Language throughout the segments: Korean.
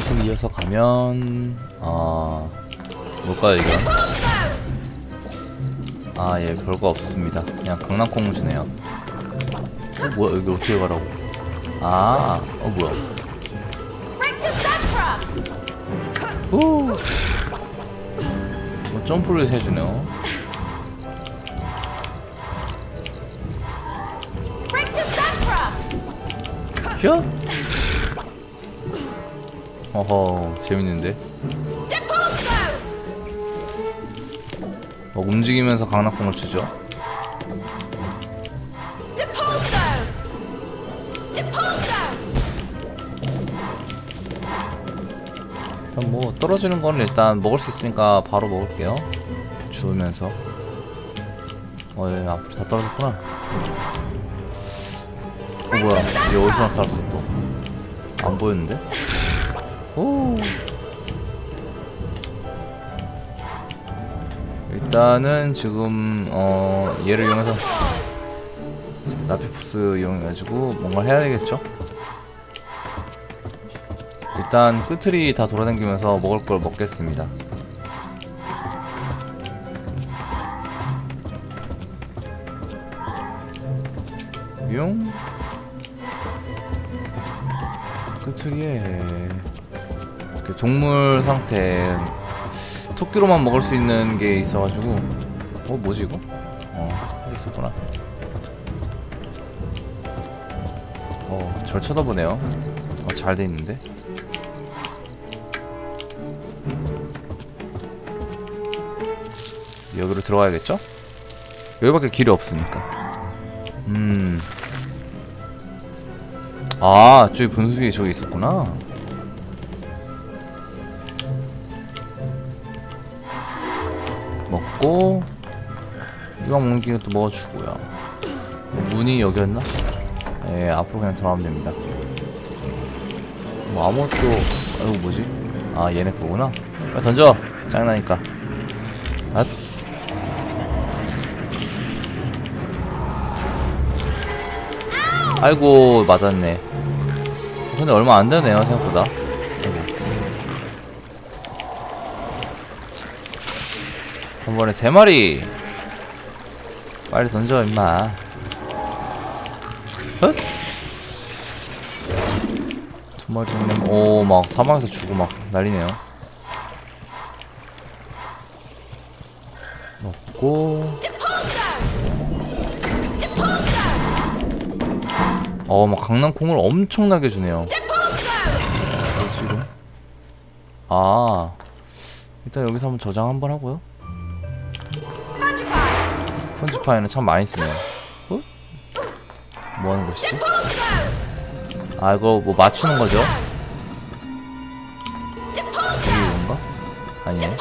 계속 이어서 가면 아 뭘까요 이건? 아예 별거 없습니다. 그냥 강낭콩 주네요. 어 뭐야 여기 어떻게 가라고? 아어 뭐야? 오. 뭐 점프를 해주네요. 휘 어? 어허 재밌는데? 막 움직이면서 강낭콩을 주죠. 일단 뭐 떨어지는 거는 일단 먹을 수 있으니까 바로 먹을게요. 주우면서. 어, 예, 앞으로 다 떨어졌구나. 어, 뭐야. 얘 어디서 나타났어, 또. 안 보였는데? 오. 일단은 지금, 어, 얘를 이용해서 라피푸스 이용해가지고 뭔가 해야 되겠죠? 일단 끝틀이 다 돌아다니면서 먹을 걸 먹겠습니다. 용 끝틀이에 그 동물 상태 토끼로만 먹을 수 있는 게 있어가지고 어 뭐지 이거? 어 있었구나. 어절 쳐다보네요. 어, 잘 돼 있는데. 여기로 들어가야겠죠? 여기밖에 길이 없으니까. 음. 아, 저기 분수기 저기 있었구나. 먹고 이거 먹는 김에 또 먹어주고요. 문이 여기였나? 예, 앞으로 그냥 들어가면 됩니다. 뭐 아무것도 아이고 뭐지? 아 얘네 거구나. 빨리 던져. 짱나니까. 앗. 아이고 맞았네. 근데 얼마 안 되네요 생각보다. 한 번에 세 마리. 빨리 던져 임마. 헛. 두 마리 오막 사방에서 죽고 막 난리네요. 먹고 어, 막 강낭콩을 엄청나게 주네요. 어, 지금 아 일단 여기서 한번 저장 한번 하고요. 스펀지파이는 참 많이 쓰네요. 어? 뭐 하는 것이지? 아 이거 뭐 맞추는 거죠? 여기 이건가? 아니네.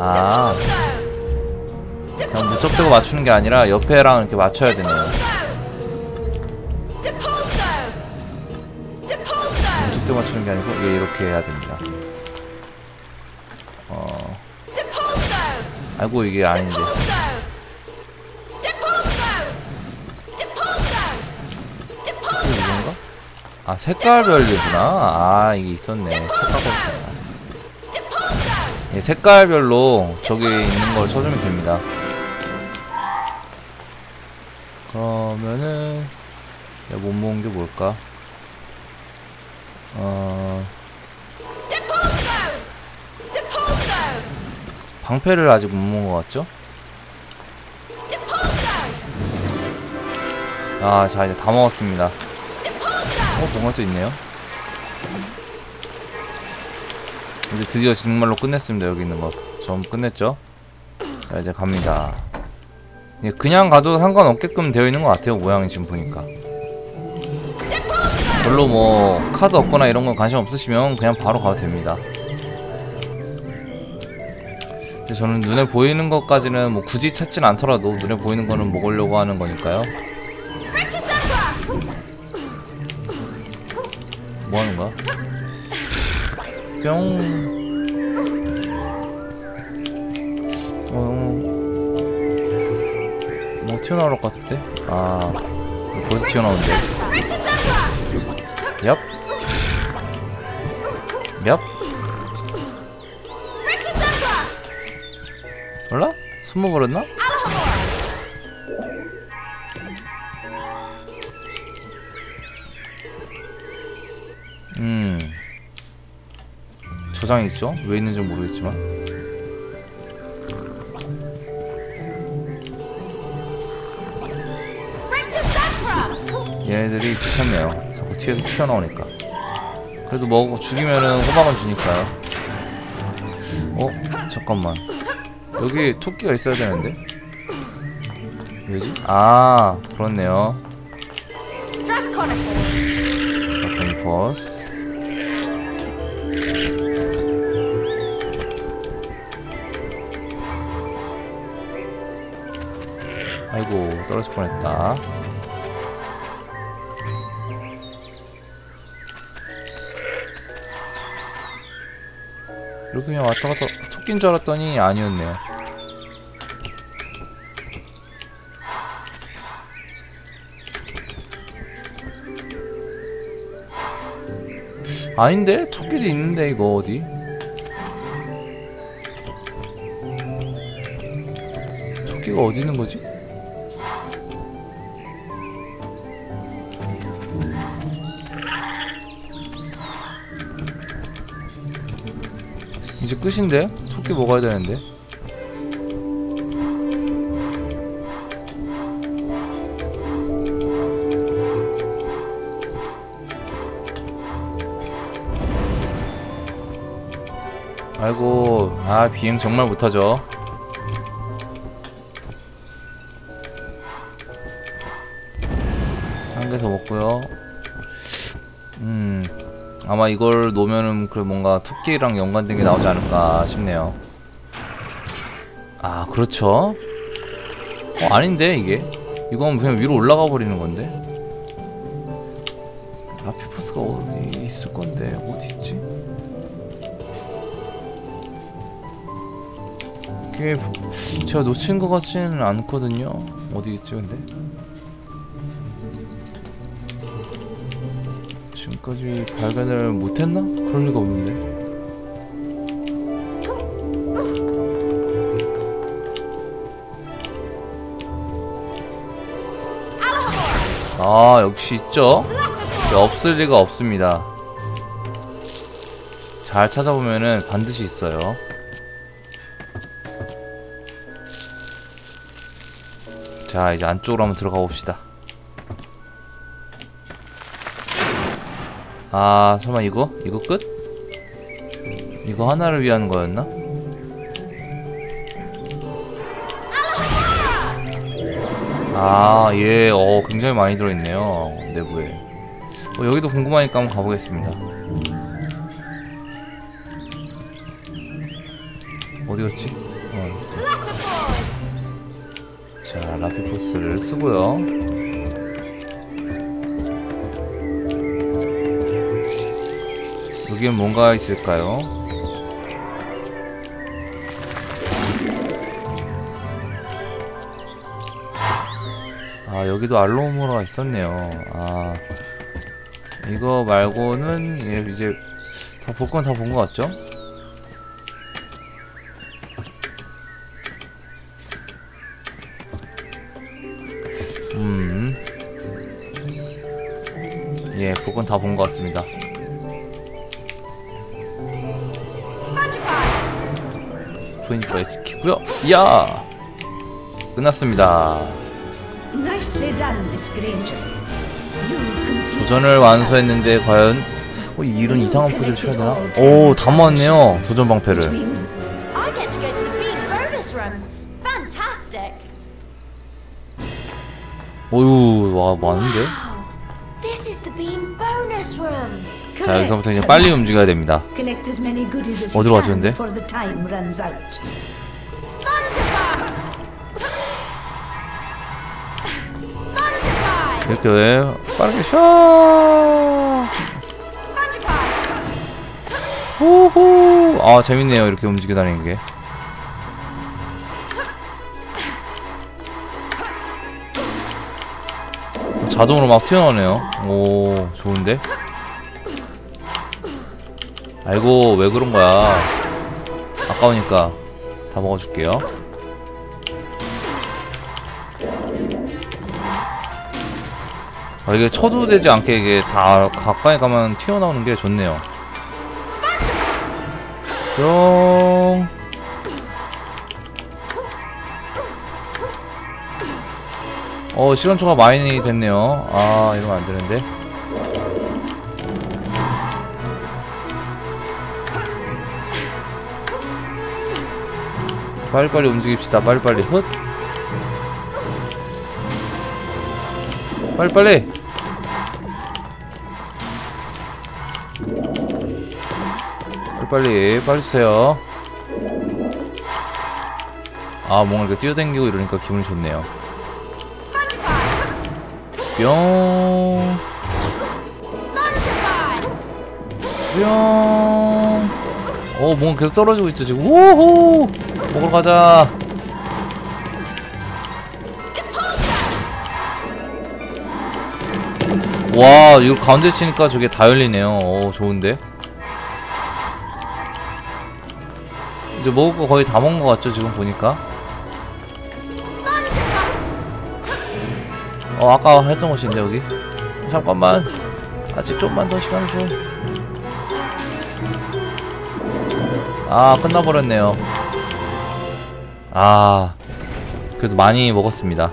아 그냥 무턱대고 맞추는 게 아니라 옆에랑 이렇게 맞춰야 되네요. 무턱대고 맞추는 게 아니고 얘 이렇게 해야 됩니다. 아이고 이게 아닌데. 이건가? 아 색깔별로구나. 아 이게 있었네. 색깔별로. 예, 색깔별로 저기 있는 걸 쳐주면 됩니다. 그러면은 내가 못 모은 게 뭘까? 어 방패를 아직 못 모은 것 같죠? 아, 자 이제 다 먹었습니다. 어, 뭔가 또 있네요. 이제 드디어 정말로 끝냈습니다. 여기 있는 거. 좀 끝냈죠? 자, 이제 갑니다. 예, 그냥 가도 상관없게끔 되어 있는 것 같아요. 모양이 지금 보니까. 별로 뭐 카드 없거나 이런 건 관심 없으시면 그냥 바로 가도 됩니다. 근데 저는 눈에 보이는 것까지는 뭐 굳이 찾진 않더라도 눈에 보이는 거는 먹으려고 하는 거니까요. 뭐 하는 거야? 뿅. 어. 뭐 튀어나올 것 같은데? 아, 벌써! 얍. 얍. 몰라? 숨어버렸나? 음. 저장 있죠? 왜 있는지 모르겠지만. 얘네들이 귀찮네요. 자꾸 뒤에서 튀어나오니까. 그래도 먹고 죽이면은 호박은 주니까요. 어? 잠깐만. 여기 토끼가 있어야 되는데? 왜지? 아, 그렇네요. Draconical! 드라코니퍼스. 아이고, 떨어질 뻔했다. 이렇게 그냥 왔다 갔다 토끼인 줄 알았더니 아니었네요. 아닌데? 토끼도 있는데 이거 어디? 토끼가 어디 있는 거지? 이제 끝인데? 토끼 먹어야 되는데 아이고 아 비행 정말 못하죠. 한 개 더 먹고요. 음 아마 이걸 놓으면은 그 뭔가 토끼랑 연관된 게 나오지 않을까 싶네요. 아 그렇죠? 어 아닌데 이게? 이건 그냥 위로 올라가 버리는 건데 이게 제가 놓친 것 같지는 않거든요. 어디 있지 근데? 지금까지 발견을 못했나? 그럴 리가 없는데. 아 역시 있죠? 네, 없을 리가 없습니다. 잘 찾아보면은 반드시 있어요. 자 이제 안쪽으로 한번 들어가 봅시다 아 설마 이거? 이거 끝? 이거 하나를 위한 거였나? 아, 예, 어, 굉장히 많이 들어있네요. 내부에. 어, 여기도 궁금하니까 한번 가보겠습니다. 어디 갔지? 어, 자, 라피포스를 쓰고요. 여기엔 뭔가 있을까요? 아, 여기도 알로모라가 있었네요. 아, 이거 말고는 예, 이제 다 볼 건 다 본 것 같죠? 예, 볼건다 본 것 같습니다. Frangify! 스프린트가 시키고요. 이야! 끝났습니다. 도전을 완수했는데 과연 어, 이런 이상한 포즈를 취해야 되나? 오, 다 모았네요. 도전 방패를. 오유, 와, 많은데? 자, 여기서부터 이제 빨리 움직여야 됩니다. 어디로! Frangify! 이렇게 왜 빠르게 샤! 호호 아 재밌네요 이렇게 움직여 다니는 게 자동으로 막 튀어나오네요 오 좋은데 아이고 왜 그런 거야? 아까우니까 다 먹어줄게요. 아 이게 처두되지 않게 이게 다 가까이 가면 튀어나오는 게 좋네요. 뿅. 어 시간 초가 많이 됐네요. 아 이러면 안 되는데 빨리빨리 움직입시다. 빨리빨리. 헛 빨리빨리. 빨리빨리. 빨리 주세요. 아 뭔가 이렇게 뛰어다니고 이러니까 기분이 좋네요. 뿅. 뿅. 어, 뭔가 계속 떨어지고 있죠, 지금. 오호! 먹으러 가자. 와, 이거 가운데 치니까 저게 다 열리네요. 오, 좋은데? 이제 먹을 거 거의 다 먹은 것 같죠, 지금 보니까? 어, 아까 했던 곳인데, 여기? 잠깐만. 아직 좀만 더 시간 좀. 아 끝나버렸네요 아 그래도 많이 먹었습니다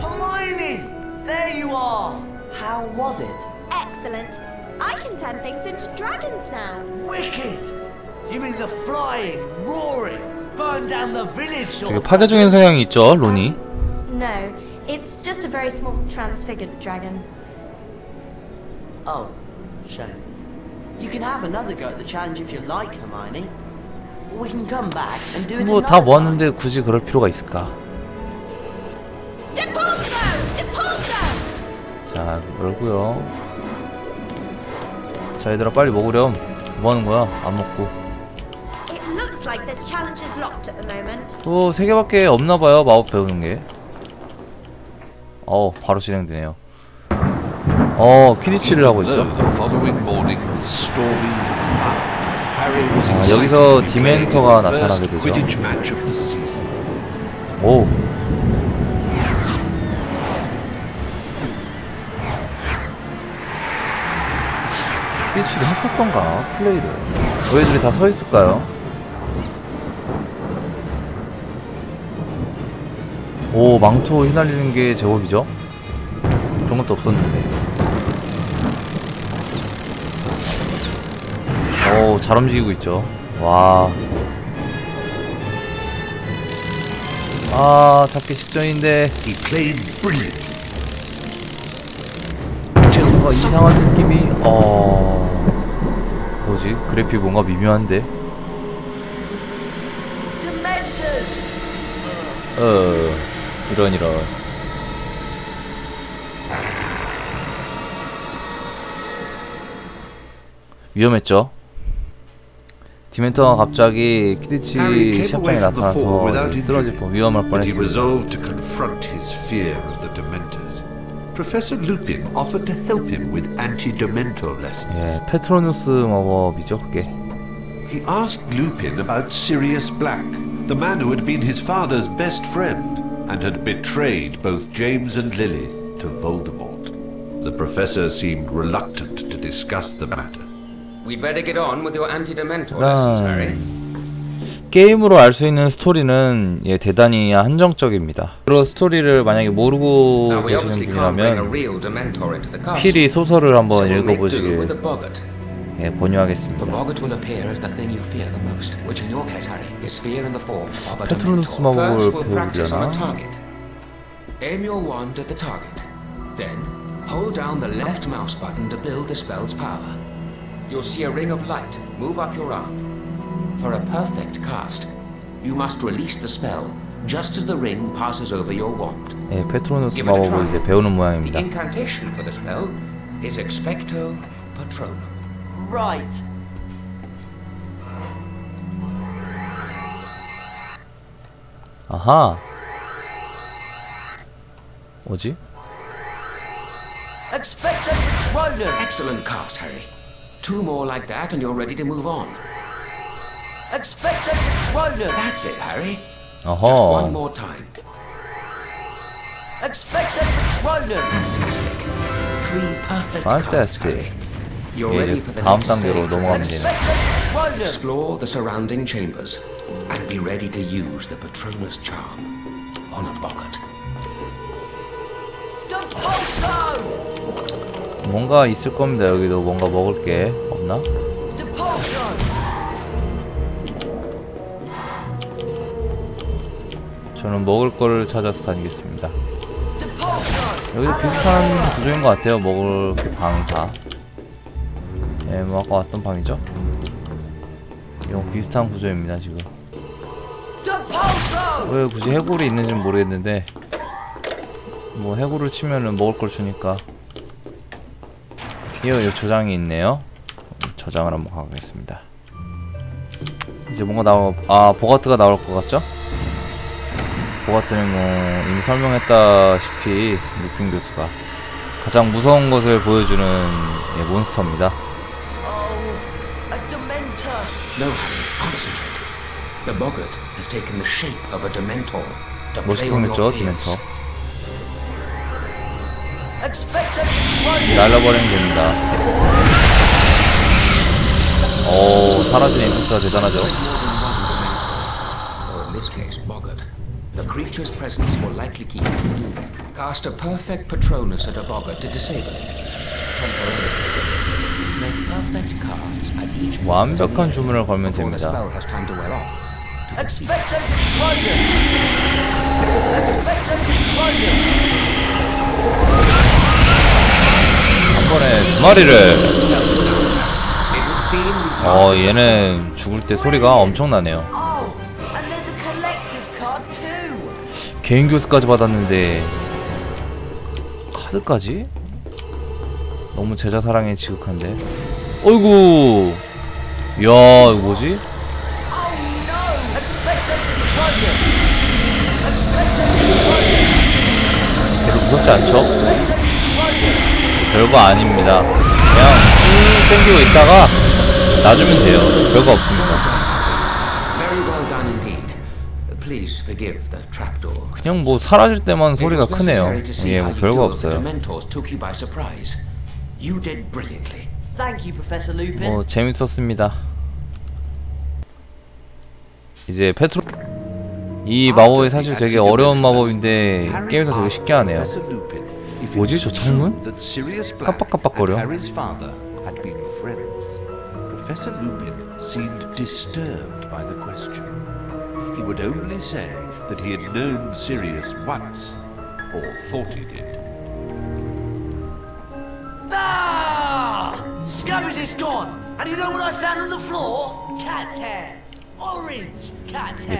Hermione! There you are! How was it? Excellent. I can turn things into dragons now. Wicked! You mean the flying, roaring, burn down the village sort 되게 of 파괴적인 성향이 있죠 로니 No, it's just a very small transfigured dragon. Oh, shame. You can have another go at the challenge if you like, Hermione. 뭐 다. 모았는데 굳이 그럴 필요가 있을까! 자 열고요 자 얘들아 빨리 먹으렴 뭐 하는 거야 안 먹고 moment. 또세 개밖에 없나 봐요 마법 배우는 게 어, 바로 진행되네요. 어, 키디치를 하고 있죠. 아, 여기서 the 나타나게 되죠. 오. 키디치를 했었던가? 플레이를. 왜 애들이 다 서 있을까요? 오, 망토 휘날리는 게 제법이죠? 그런 것도 없었는데. 오, 잘 움직이고 있죠. 와. 아, 잡기 직전인데. 뭔가 이상한 느낌이 어 뭐지 그래픽 뭔가 미묘한데! 어 이런 이런 위험했죠 디멘터가 갑자기 Harry 키디치 came 시합장에 away from the fall without 나타나서 쓰러질 injury, 뻔 위험할 but he 뻔했습니다 resolved to confront his fear of the Dementors. Professor Lupin offered to help him with anti-Dementor lessons. 예 페트로누스 마법이죠 그게 He asked Lupin about Sirius Black, the man who had been his father's best friend and had betrayed both James and Lily to Voldemort. The professor seemed reluctant to discuss the matter. We'd better get on with your anti-dementor lessons, Harry. 게임으로 알 수 있는 스토리는 예, 대단히 한정적입니다. 그런 스토리를 만약에 모르고 계시는 분이라면. 필히 소설을 한번 읽어보시길. 예, 권유하겠습니다. 페트로누스. 마법을 배우려나? target. Aim your wand at the target. Then, hold down the left mouse button to build the spell's power. You'll see a ring of light move up your arm. For a perfect cast, you must release the spell just as the ring passes over your wand. 예, 페트로누스 Give it a 마법을 try. 이제 배우는 The 모양입니다. incantation for the spell is Expecto Patronum. Right. 아하. 뭐지? Expecto Patronum! Excellent cast, Harry. Two more like that and you're ready to move on. Expecto Patronum! That's it, Harry. Just one 어허. more time. Expecto Patronum! Fantastic. Three perfect Fantastic. cards, Harry. You're 이제 ready for the 다음 next 단계로 stage. 넘어가면 되네. Expecto Patronum! Explore the surrounding chambers and be ready to use the Patronus charm on a boggart. Depulso! 뭔가 있을 겁니다. 여기도 뭔가 먹을 게 없나? 저는 먹을 거를 찾아서 다니겠습니다. 여기도 비슷한 구조인 것 같아요. 먹을 그 방이 다. 예, 뭐 아까 왔던 방이죠. 이런 비슷한 구조입니다 지금. 왜 굳이 해골이 있는지는 모르겠는데 뭐 해골을 치면은 먹을 걸 주니까. 이어 이 저장이 있네요. 저장을 한번 가겠습니다. 이제 뭔가 나오 아 보가트가 나올 것 같죠? 보가트는 뭐 이미 설명했다시피 루핀 교수가 가장 무서운 것을 보여주는 예, 몬스터입니다. Oh, 멋있게 생겼죠. 디멘터. 날라버리면 됩니다. 오, 사라지는 임팩트가 대단하죠. Or in this case, boggart. The creature's presence will likely keep it from moving. Cast a perfect Patronus at a boggart to disable it. Temporarily. Make perfect casts at each 완벽한 주문을 걸면 before the 됩니다. spell has time to wear off. Expecto Patronum! Expecto Patronum! 한 번에 두 마리를. It would seem we've 어, 얘는 죽을 때 소리가 엄청나네요. Oh! 개인 교수까지 받았는데 카드까지? 너무 제자 사랑에 지극한데. 어이구. 야, 이거 뭐지? Oh! 별로 무섭지 않죠? 별거 아닙니다. 그냥 쭉 땡기고 있다가 놔주면 돼요. 별거 없습니다. 그냥 뭐 사라질 때만 소리가 크네요. 예, 뭐 별거 없어요. 뭐 재밌었습니다. 이제 페트로 이 마법이 사실 되게 어려운 마법인데 게임에서 되게 쉽게 하네요. 뭐지, 저 창문? 깜빡깜빡거려. Harry's father had been friends. Professor Lupin seemed disturbed by the question. He would only say that he had known Sirius once, or thought he did. Ah! Scabby's is gone! And you know what I found on the floor? Cat hair!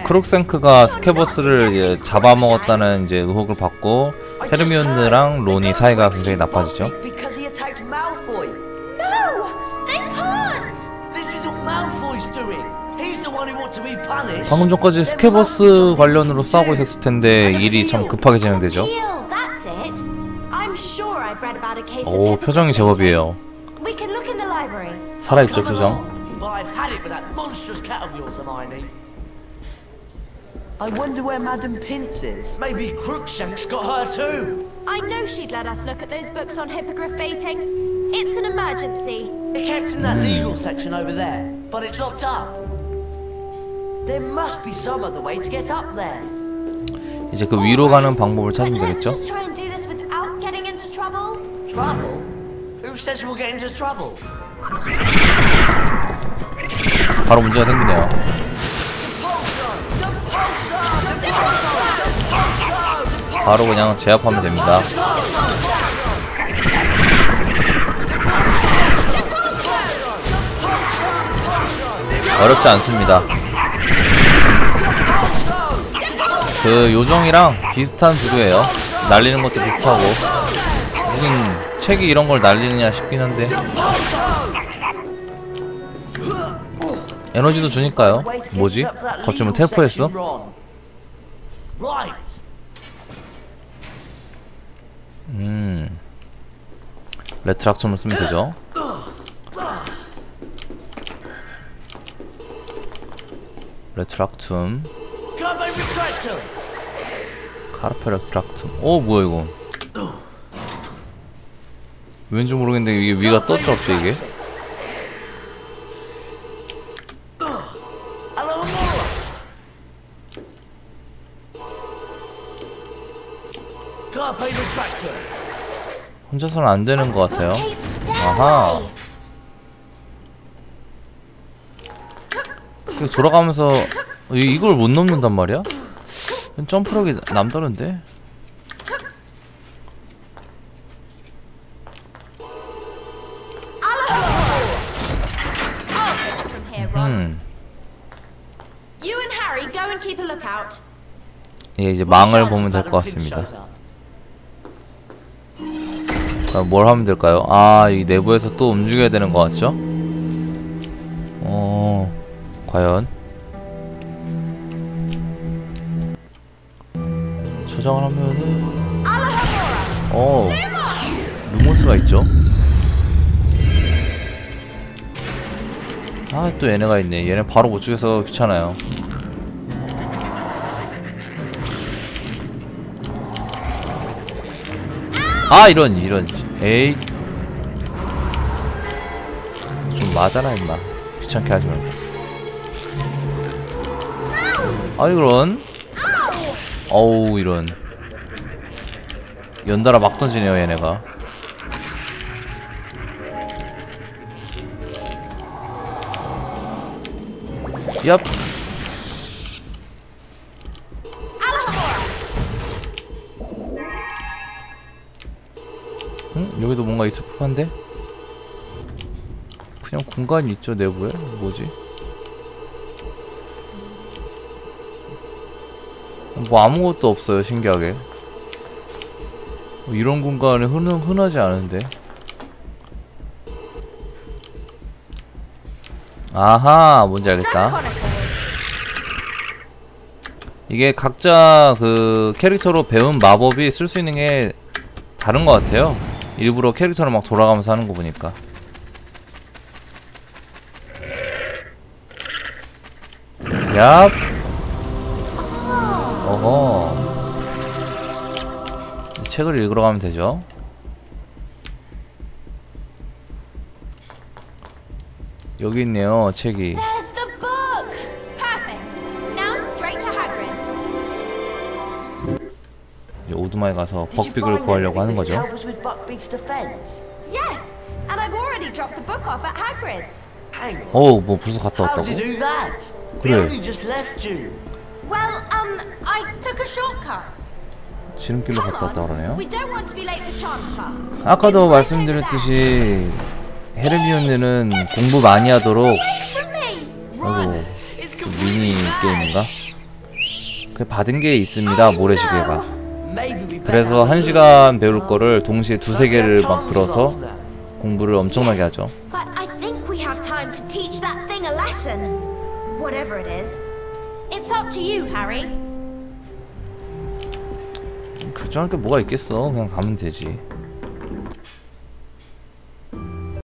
크룩생크가 스케버스를 잡아먹었다는 이제 의혹을 받고 헤르미온느랑 론이 사이가 굉장히 나빠지죠. Because he attacked Malfoy! No! They can't! This is all Malfoy's doing! He's the one who ought to be punished! 방금 전까지 스케버스 관련으로 싸우고 있었을 텐데 일이 참 급하게 진행되죠. 오 표정이. 제법이에요. We can look in the library. 살아있죠 표정. monstrous cat of yours, Hermione. I wonder where Madam Pince is. Maybe Crookshank's got her too. I know she'd let us look at those books on hippogriff baiting. It's an emergency. It kept in that legal section over there, but it's locked up. There must be some other way to get up there. 이제 그 위로 가는 방법을 찾으면 But let's 되겠죠. just try and do this without getting into trouble. Trouble? Who says we'll get into trouble? 바로 문제가 생기네요. 바로 그냥 제압하면 됩니다. 어렵지 않습니다. 그 요정이랑 비슷한 부류예요. 날리는 것도 비슷하고 무슨 책이 이런 걸 날리느냐 싶긴 한데 에너지도 주니까요. 뭐지? 거점을 테프했어? 음. 레트락점을 쓰면 되죠. 레트락툼. 카르페 레트락툼. 오 뭐야 이거? 왠지 모르겠는데 이게 위가 떴죠 갑자기 이게? 혼자서는 안 되는 것 같아요. 아하 그 돌아가면서 이- 이걸 못 넘는단 말이야? 점프력이 남다른데? 음. 이게 이제 망을 보면 될 것 같습니다 뭘 하면 될까요? 아, 이 내부에서 또 움직여야 되는 것 같죠? 어, 과연? 저장을 하면은, 어, 루모스가 있죠? 아, 또 얘네가 있네. 얘네 바로 못 죽여서 귀찮아요. 아 이런 이런. 에이. 좀 맞아라 임마. 귀찮게 하지 말고. 아 이런. 어우 이런. 연달아 막 던지네요 얘네가. 얍 여기도 뭔가 있을 법한데? 그냥 공간이 있죠 내부에? 뭐지? 뭐 아무것도 없어요 신기하게 뭐 이런 공간이 흔, 흔하지 않은데 아하 뭔지 알겠다. 이게 각자 그 캐릭터로 배운 마법이 쓸 수 있는 게 다른 것 같아요. 일부러 캐릭터를 막 돌아가면서 하는 거 보니까. 얍. 어허. 책을 읽으러 가면 되죠. 여기 있네요, 책이. 오두마에 가서 벅빅을 구하려고 하는 거죠. Buckbeak's defense? Yes, and I've already dropped the book off at Hagrid's. Hang on. 어우, 뭐 벌써 갔다 왔다고? you do that? We 그래. only just left you. Well, um, I took a shortcut. 지름길로 갔다 왔다. 그러네요. We don't want to be late for chance class. 아까도 말씀드렸듯이 헤르미온느는 공부 많이 하도록. 아이고 그 미니. 게임인가? 그 받은 게 있습니다 모래시계가 그래서 한. 시간 배울 거를 동시에 두세 개를 막 들어서? 공부를 엄청나게 하죠. 결정할 게 뭐가 있겠어 그냥 가면 되지